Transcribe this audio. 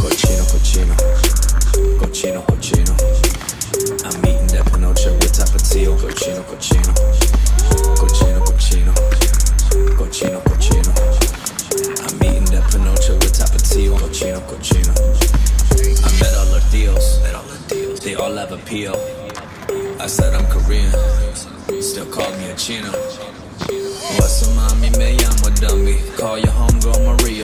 Cochino, cochino, cochino, cochino. I'm eating that panocha with tapatio. Cochino, cochino, cochino, cochino, cochino, cochino. I'm eating that panocha with tapatio. Cochino, cochino. I met all her deals, they all have appeal. I said I'm Korean, still call me a chino.